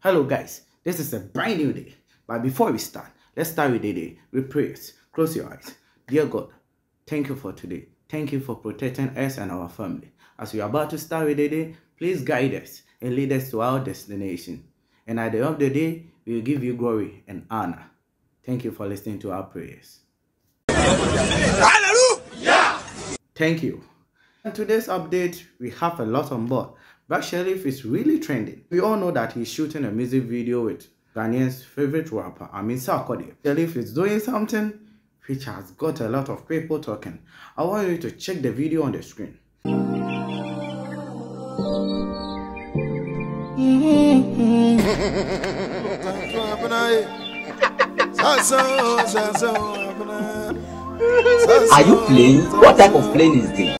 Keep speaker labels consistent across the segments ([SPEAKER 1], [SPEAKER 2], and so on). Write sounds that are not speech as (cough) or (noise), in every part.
[SPEAKER 1] Hello, guys. This is a brand new day. But before we start, let's start with the day We prayers. Close your eyes. Dear God, thank you for today. Thank you for protecting us and our family. As we are about to start with the day, please guide us and lead us to our destination. And at the end of the day, we will give you glory and honor. Thank you for listening to our prayers. Hallelujah! Thank you. And today's update, we have a lot on board. Black Sherif is really trending. We all know that he's shooting a music video with Ghanaian's favorite rapper, Amin Sarkodie. Sherif is doing something which has got a lot of people talking. I want you to check the video on the screen. (laughs)
[SPEAKER 2] Are you playing? What type of plane is this?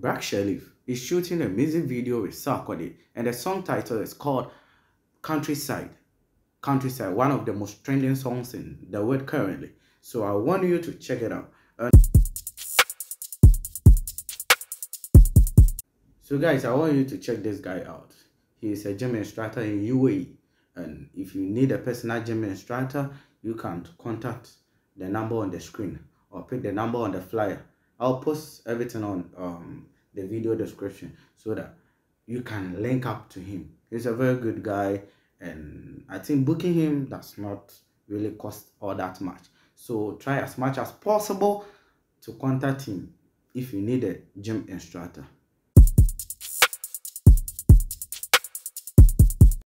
[SPEAKER 1] Black Sherif is shooting a music video with Sarkodie and the song title is called Countryside. Countryside, one of the most trending songs in the world currently. So I want you to check it out. And so guys, I want you to check this guy out. He is a gym instructor in UAE. And if you need a personal gym instructor, you can contact the number on the screen or pick the number on the flyer. I'll post everything on um, the video description so that you can link up to him. He's a very good guy, and I think booking him does not really cost all that much. So try as much as possible to contact him if you need a gym instructor.